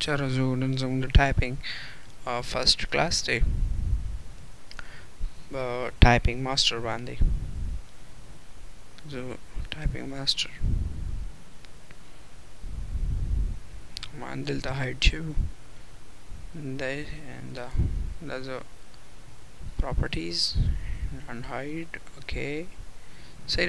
چر زو نن زموږ د ټایپینګ فرست کلاس دی ټایپینګ ماستر باندې زو ټایپینګ ماستر ما دلته هایډ شو دا دا دا زو پراپرټیز ان هایډ اوکې صحیح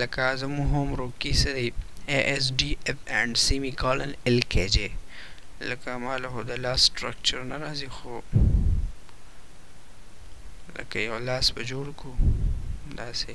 لکه زموږ هوم روک کې څه دی اے ایس ډي اف اینډ سیمی کالن ال کې جې لکه ما له د لاس سټرکچر نه راځي خو لکه یو لاس به جوړ کو داسې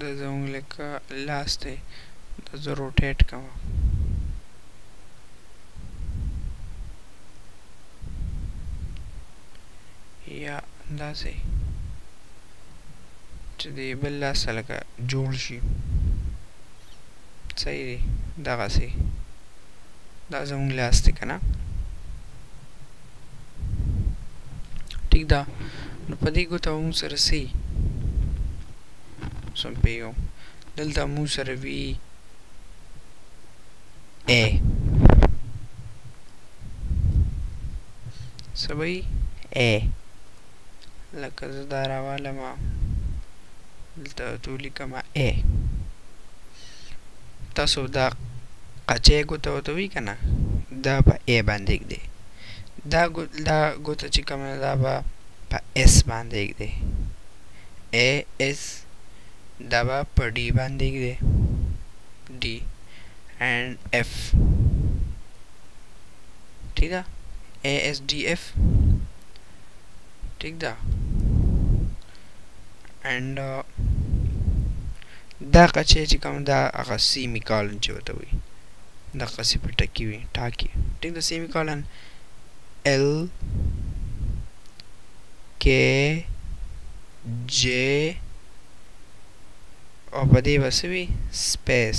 د زموږ لکه لاس دی د زه روټیټ کوم یا داسې چې د بل لاس لکه جوړ شي صحیح دی دغسې دا زموږ لاس دی کنه ټیک ده نو په دې ګوته به موږ سره څه سم پوهېږو دلته موږ سره وي ای څه به وي ای لکه زه دا راوالم دلته تو لیکم ای تاسو دا قچې ګوته وته وی کنه دا په ای باندې کېږي دا دا ګوته چې کوم دا به په اس باندې کېږي ای اس دا به په ډي باندې کېږي ډي اینڈ اف ٹھیک ہے اے ایس ڈی ایف ٹھیک ده اینډ دا قچې چې کوم دا هغه سیمی کالن چې وته وي دا قصې په ټکی وي ټاکي ټیک د سیمی کالن ال کې جې او په دې بسوي سپیس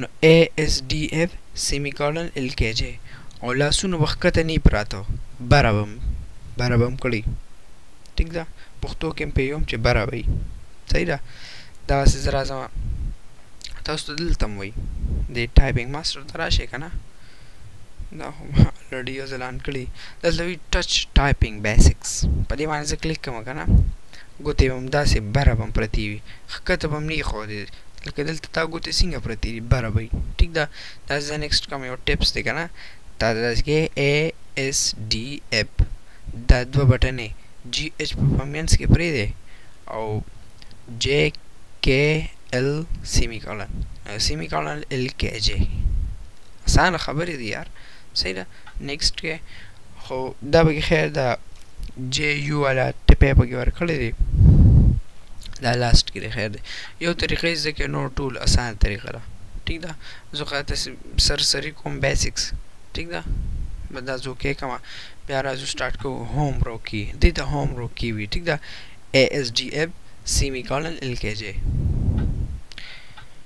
نو اې اېس ډي اېف سيمي کالن ال کې جې او لاسونه به ښکته ني پراته بره به هم بره به هم کړي ټیک ده پښتو کې هم پېوم چې بره وي صحیح ده دغسې زه راځم تاسو ته دلته هم وایي د ټایپینګ ماسټر ته راشئ که نه دا خو ما الرډي یو ځل آن کړي دلته وي ټچ ټایپینګ بیسکس په دې باندې زه کلیک کوم که نه ګوتې به همداسې بره به هم پرتې وي ښکته به هم نه وي ښودې لکه دلته تا ګوتې څنګه پرتې دي برابر ټیک ده دا زه نیکسټ کوم یو ټیپس دی کنه تا داسې کې ای اس ډي اپ دا دوه بټنې جی ایچ په فامینس کې پرې دی او جی کې ال سیمی کالن سیمی کالن ال کې جی اسانه خبرې دي یار صحیح ده نیکسټ کې خو دا به خیر دا جې یو والا ټپې پکې ورکړی دی دا لاست کې دی خیر دی یو طریقې ځکه نور ټول اسانه طریقه ده ټیک ده زه خو تاسو سرسری کوم بیسکس ټیک ده بس دا زه کې کوم بیا راځو سټارټ کوو هوم رو کی دې ته هوم رو کی وي ټیک ده ای ایس ډي ایف سیمی کالن ال کې جې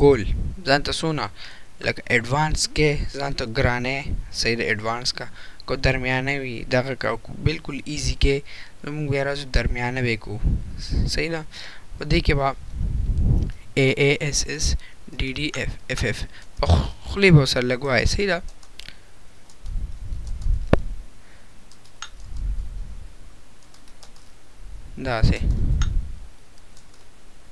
ګول ځان ته سونه لکه اډوانس کې ځان ته ګرانه سید اډوانس کا کو درمیانه وی دغه کا بالکل ایزی کې موږ بیا راځو درمیانه به کو صحیح ده و دې کې با ای ای اس اس ډي ډي اف اف اف په خلی به سره لګوای صحیح ده داسې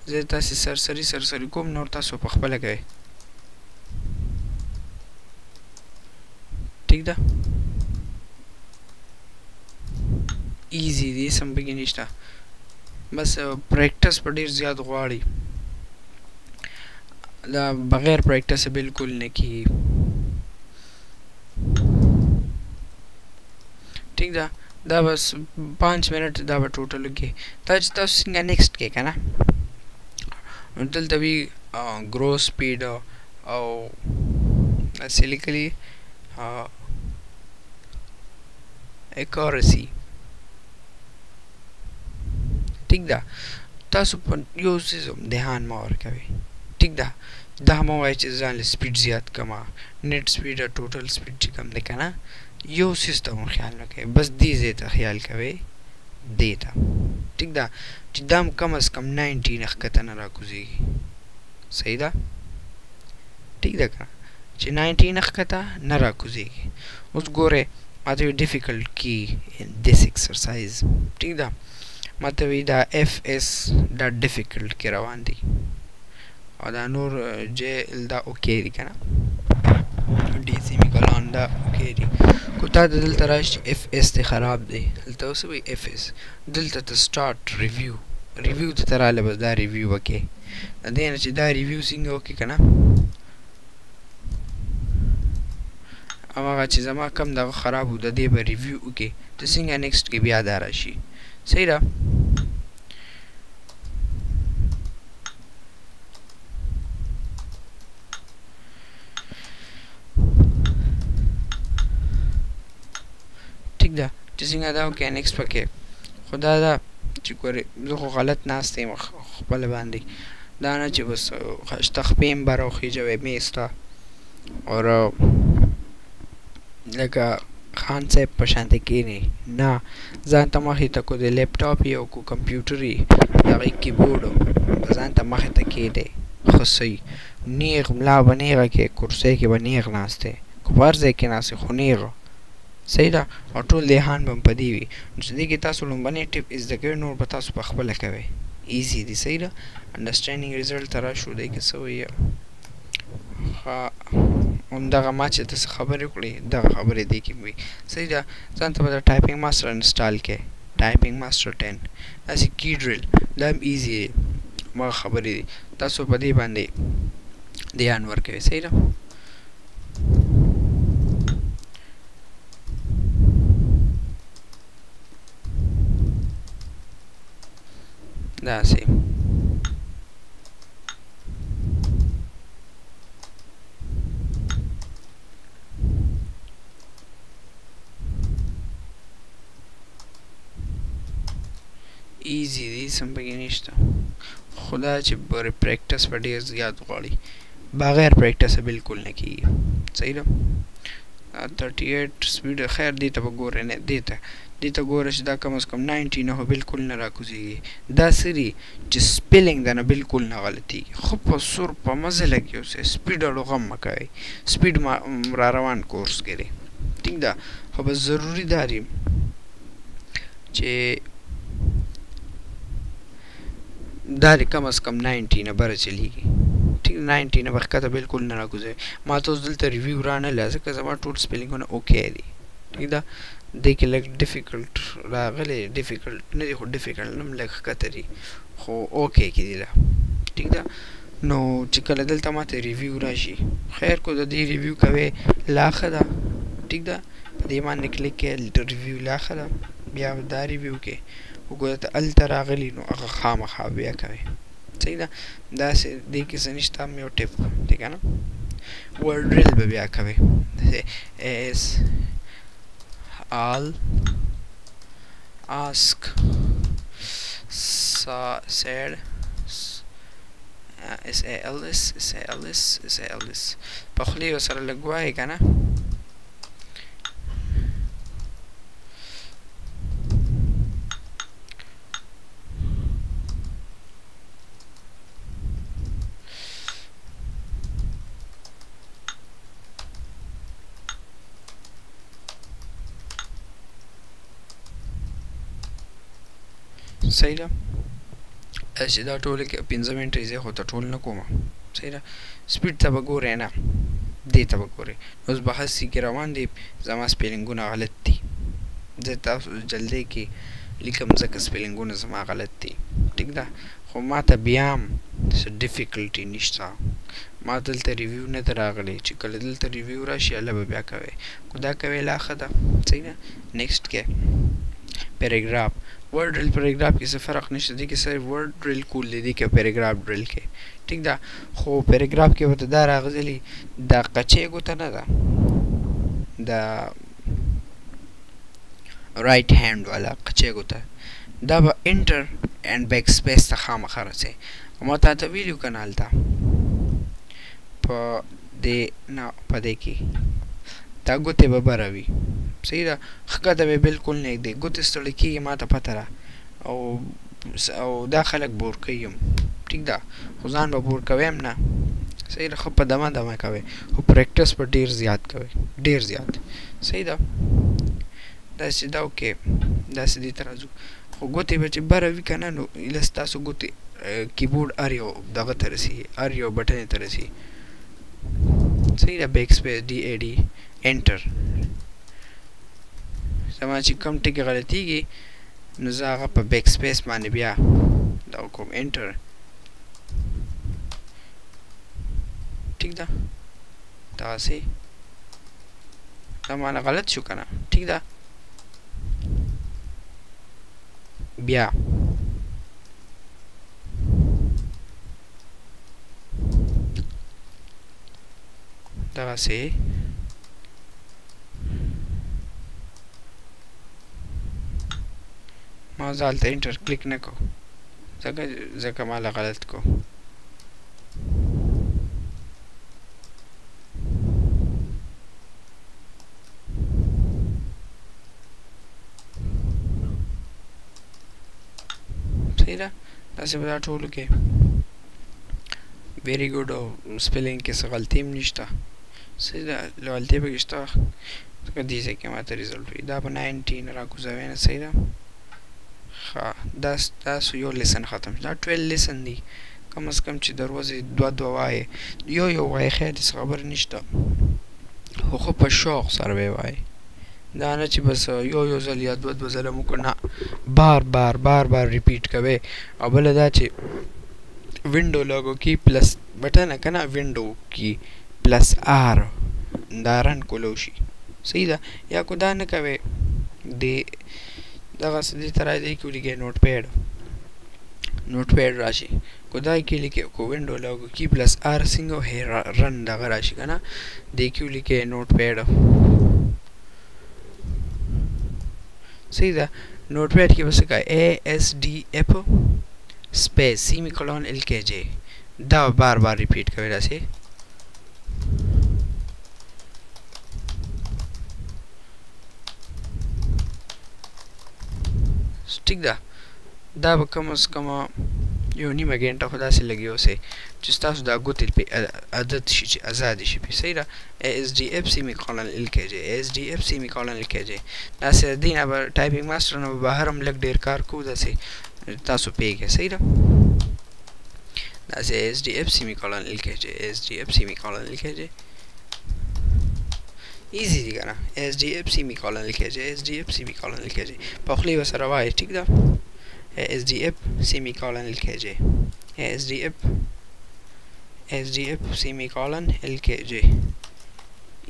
زه تاسو سرسری سرسری کوم نور تاسو په خپل کوي ٹھیک ده ایزی دی سم پکې نشته بس پریکټس په ډیر زیات غواړي دا بغیر پریکټس بالکل نه کیږي ٹھیک ده دا بس پانچ منټ دا به ټوټل کې دا چې تاسو څنګه نیکسټ کې کنه نو دلته وی ګرو سپیډ او اسی لیکلی اکورسی ٹھیک ده تاسو په یو څه امتحان ما ورکوي ٹھیک ده دا مو وای چې ځان سپیډ زیات کما نت سپیډ ټوټل سپیډ چې کم ده کنه یو څیز ته مو خیال نه کوي بس دې ځای ته خیال کوي دې ته ټیک ده چې دا هم کم از کم 90 نه ښکته نه راکوزیږي صحیح ده ټیک ده که چې 90 نه ښکته نه راکوزیږي اوس ګوره ما ته وی ډیفیکلټ کی ان دیس ایکسرسایز ټیک ده ما ته وی دا اف اس دا ډیفیکلټ کې روان دي او دا نور جې دا اوکې دي کنه ډي سي مي کلان دا اوکې دي کو تا ته دلته راشي اف اس ته خراب دی دلته اوس وي اف اس دلته ته سٹارټ ریویو ریویو ته تراله بس دا ریویو وکې دا دې نه چې دا ریویو څنګه وکې کنه او هغه چې زما کم دغه خراب و د دې به ریویو وکې ته څنګه نیکسټ کې بیا دا راشي صحیح ده ټیک ده چې څنګه دا وکړي نیکسټ پکې خو دا ده چې ګورې زه خو غلط ناست یم خپله باندې دا نه چې بس شته خپې هم بر وخېژوی مېز ته اور لکه خان صاحب په شان ته کینی نه ځان ته مخې ته کو د لپټاپ یو کو کمپیوټر یې دغه کیبورډ ځان ته مخې ته کېدی خو صحیح نیغ ملا به نیغه کې کرسۍ کې به نیغ ناست دی که په هر ځای کې ناست خو نیغ صحیح ده او ټول دهان به په دې وي نو چې دې کې تاسو لومبنی ټیپ از د کوي نور به تاسو په خپل کوي ایزي دي صحیح ده انډرسټینډینګ ریزلټ ترا شو دی کې سوې ښه همدغه ما چې تاسو خبرې وکړې دغه خبرې دې کې وي صحیح ده ځان ته به دا ټایپینګ ماسټر انسټال کې ټایپینګ ماسټر 10 داسې کی ډریل دا هم ایزي دی مغه خبرې دي تاسو په دې باندې دیان ورکوي صحیح ده داسې ایزی دی سم پکې نشته خدا چې بر پریکټس په ډیر زیات غواړي بغیر پریکټس بالکل نه کیږي صحیح ده 38 سپیډ خیر دی ته وګورئ نه دی ته دې ته ګوره چې دا کم از کم ناینټي نه خو بلکل نه راکوزیږي دا څه دي چې سپیلنګ درنه بلکل نه غلطیږي خو په سور په مزه لګي اوسې سپیډ اړو غم مه کوئ سپیډ ما را روان کورس کې دی ټیک ده خو بس ضروري دا دي چې دا دې کم از کم ناینټي نه بره چلیږي ټیک ناینټي نه بخښکته بلکل نه راکوزیږي ما ته اوس دلته ریویو رانه له ځکه زما ټول سپیلنګونه اوکې دي ده دې کې لږ ډیفیکلټ راغلی ډیفیکلټ نه دی خو ډیفیکلټ هم لږ ښکته دی خو اوکې کې دی لا ټیک ده نو چې کله دلته ماته ریویو راشي خیر کو د دې ریویو کوي لا ښه ده ټیک ده په دې باندې کلیک کې ریویو لا ښه ده بیا دا ریویو کې وګوره ته هلته راغلی نو هغه خامخا بیا کوي صحیح ده داسې دې کې څه نشته هم یو ټیپ دی که نه ورډ ریل به بیا کوې داسې ایس آل آسک سا سیډ اس ای ایل اس اس ای ایل اس اس ای ایل اس په خلی یو سره لګ وای کنه صحیح ده چې دا ټول کې 15 منټه یې خو ته ټول نه کوم صحیح ده سپیډ ته وګورې نه دې ته وګورې نو بحث کې روان دي زما سپیلنګونه غلط دي زه تاسو جلدی کې لیکم ځکه سپیلنګونه زما غلط دي ټیک ده خو ماته بیا هم څه ډیفیکلټي نشته ما دلته ریویو نه ده راغلي چې کله دلته ریویو راشي هله به بیا کوي که دا کوي لا ښه ده صحیح ده نیکسټ کې پیراګراف ورډ ډرل پیراګراف کې څه فرق نشته دی کې صرف ورډ ډرل کول دی کې پیراګراف ډرل کې ټیک ده خو پیراګراف کې به دا راغلي دا قچې ګوته نه ده دا رائټ هاند والا قچې ګوته دا به انټر اینډ بیک سپیس ته خامخا رسې ما تا ته ویلو کنه هلته په دې نه په دې کې دا ګوتې به بره وي صحیح ده ښکته به بلکل نه ږدې ګوتې ستړې کېږي ما ته پته ده او او دا خلک بور کوي هم ټیک ده خو ځان به بور کوي هم نه صحیح ده خو په دمه دمه کوي خو پریکټس به ډیر زیات کوي ډیر زیات صحیح ده داسې دا اوکې داسې دې ته راځو خو ګوتې به چې بره وي که نه نو ایله ستاسو ګوتې کیبورډ هر یو دغه ته رسېږي هر یو بټن ته رسېږي صحیح ده بیک سپیس ډي ای ډي انټر زما چې کوم ټکي غلطېږي نو زه هغه په بیک سپیس باندې بیا دغه کوم انټر ټیک ده دغسې دا معنی غلط شو که نه ټیک ده بیا دغسې ما ځالته انټر کلیک نه کو ځکه ځکه ما له غلط کو صحیح ده داسې به دا ټولو کې ویری ګوډ او سپیلینګ کې څه غلطي هم نشته صحیح ده لوالتیا پکې شته ځکه دې ځای کې ماته ریزلټ وي دا په ناینټین راکوزوی نه صحیح ده ښه دا ستاسو یو لیسن ختم شو دا ټویل لیسن دی کم از کم چې د ورځې دوه دوه وایې یو یو وایې خیر دې څه خبرې نشته خو ښه په شوق سره به یې وایې دا نه چې بس یو یو ځل یا دوه دوه ځله مو کړه نه بار بار بار بار ریپیټ کوئ او بله دا چې وینډو لوګو کې پلس بټن ها کنه وینډو کی پلس آر دا رن کولو شي صحیح ده یا کو دا نه کوي د دغه سدي تر دې کې لګي نوټ پیډ نوټ پیډ راشي کو دا کې لګي کو وینډو لوګو کی پلس آر سنګ او هي رن دغه راشي کنه د کې لګي نوټ پیډ صحیح ده نوټ پیډ کې وسکه اي اس ډي اپ سپی سیمی کلون ال کې جې دا بار بار ریپیټ کوي داسې ټیک ده دا به کم از کم یو نیمه ګنټه خو داسې لګي اوسئ چې ستاسو دا ګوتې پې عادت شي چې ازادې شي پې صحیح ده ایس ډي ایف سیمي کالن ال کې جې ایس ډي ایف سیمي کالن ال کې جې داسې دینه به ټایپینګ ماسټر نه به بهر هم لږ ډېر کار کوو داسې تاسو پیګه صحیح ده دا سه اس ډي اف سیمی کولن لیکه چې اس ډي اف سیمی کولن لیکه چې ایزی دی کنه اس ډي اف سیمی کولن لیکه چې اس ډي اف سیمی کولن لیکه چې په خلی وسره وای ټیک ده اس ډي اف سیمی کولن لیکه چې اس ډي اف اس ډي اف سیمی کولن لیکه چې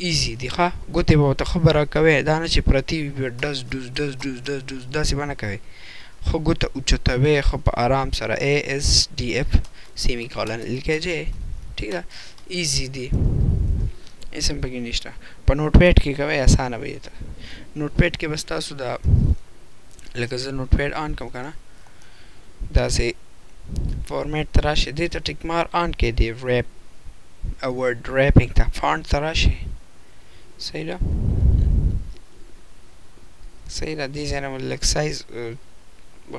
ایزی دی ښه ګوتې به ورته ښه برابر کوې دا نه چې پرتې وي بیا ډز ډوز ډز ډوز ډز ډوز داسې به نه کوې خو ګوته اوچتوې خو په ارام سره اې اس ډي اف سیمی کالن لیکه جې ٹھیک ده ایزی دی اسم پکې نشته په نوټ پیډ کې کوي اسانه وي ته نوټ پیډ کې بس تاسو دا لکه زه نوټ پیډ آن کوم کنه دا سه فارمیټ تراشه دې ته ټیک مار آن کې دی ریپ او ورډ ریپینګ ته فونټ تراشه صحیح ده صحیح ده دې ځای نه به لږ سایز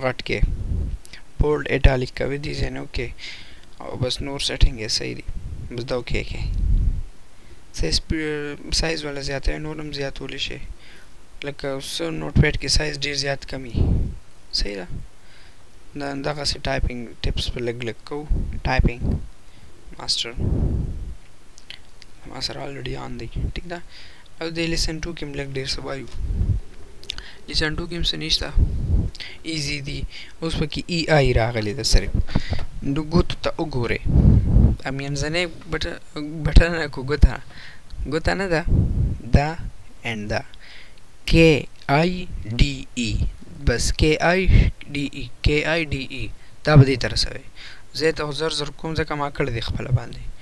غټ کې بولډ اټالیک کوي دې ځای نه وکړي او بس نور سیټینګ یې صحیح دي بس دا اوکې کې سایز سایز ولا زیات وي نور هم زیاتولی شي لکه اوس نوټ پیډ کې سایز ډېر زیات کمی صحیح ده دا دغسې ټایپینګ ټپس به لږ لږ کوو ټایپینګ ماسټر ما سره الریډي آن دی ټیک ده او د لیسن 2 کې ملګ ډیر څه وایو لیسن 2 کې هم څه نشته ایزی دی اوس پکې ای آی راغلی ده صرف نو ګوتو ته وګورئ امینځنې بټن کو ګوته ګوته نه ده دا اینډ ده کې آی ډي ای بس کې آی ډي ای کې آی ډي ای دا به دې تر سوي زه ته زر زر کوم ځکه ما کړ دې خپل باندې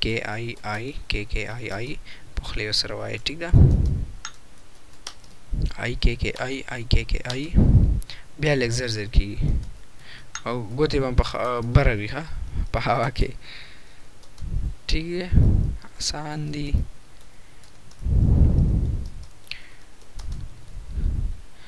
کې آی آی کې کې آی آی په خلیو سره وایي ټیک ده آی کې کې آی آی کې کې آی بیا لږ زر زر کیږي او ګوتې به په بره وي ښه په هوا کې ټیک دی اسان دی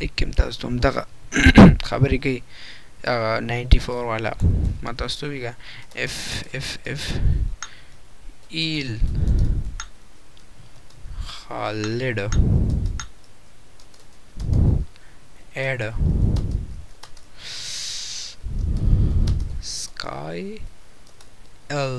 لیکم تاسو ته همدغه خبرې کوي هغه 94 والا ما تاسو ته ویګه اف اف اف ایل خالد ایډ سکای ال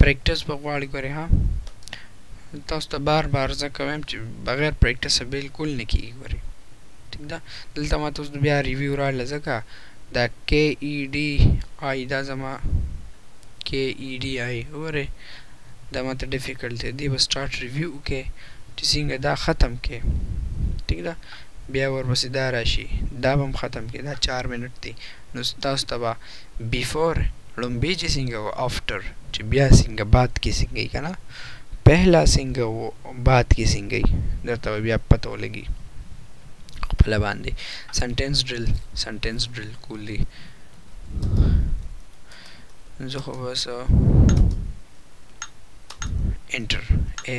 پریکټس به غواړي ګوري ها تاسو ته بار بار زه کوم چې بغیر پریکټس بالکل نه کیږي ګوري ټیک ده دلته ما تاسو بیا ریویو را لزکه دا کې ای ډی آی دا زما کې ای ډی آی ګوري دا ماته ډیفیکلټ دی دی به سٹارټ ریویو کې چې څنګه دا ختم کې ټیک ده بیا ورپسې دا راشي دا به هم ختم کې دا 4 منټ دی نو ستاسو ته به بیفور لومبی چې څنګه وو افټر چې بیا څنګه بعد کې څنګه کنه پهلا څنګه وو بعد کې څنګه درته بیا پته ولګي خپل باندې سنټنس ډرل سنټنس ډرل کولی زه خو بس انټر ا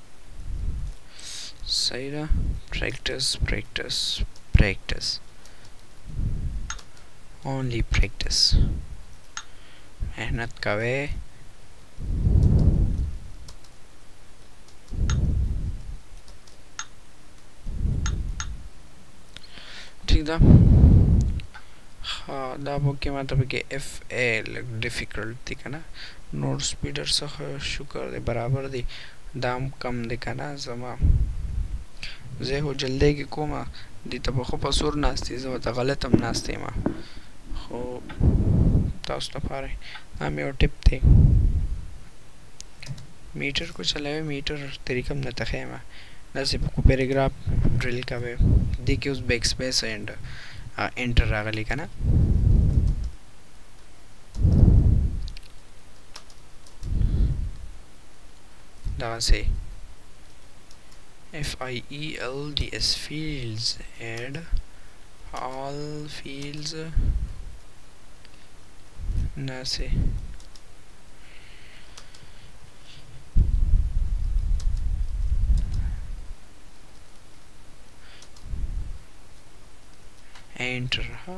صحیح ده پریکټس پریکټس پریکټس اونلی پریکټس محنت کوئ ٹھیک ده ها دا به کې ماته به کې اف ای لګ ډیفیکلټ دی کنه نور سپیډر څخه شکر دی برابر دی دا هم کم دی کنه زما زه هو جلدی کی کومه دی ته په خو په سور ناست یې زه وته غلط هم ناست یې ما خو تاسو ته پاره دا مې یو ټپ دی میټر کو چلاوي میټر طریقه هم نه تخیمه دا سه په کو پیراګراف ډریل کوي دی کې اوس بیک سپیس اینډ انټر راغلی کنه دغه سي اف آی ای ال ډي اس فیلز اډ آل فیلز نه سي انټر ها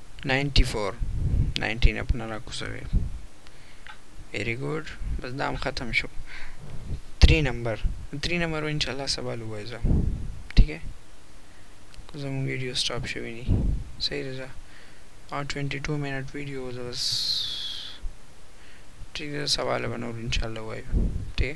ناینټی فور ناینټین اپنا را کوسوي ویری ګوډ بس دام ختم شو تری نمبر تری نمبر ان شاء الله سبا لوبای زه ٹھیک ہے کو زمون ویډیو سٹاپ شوی نی صحیح ده او 22 منټ ویډیو زه بس ٹھیک ده سبا لبنور ان شاء الله وایو ٹھیک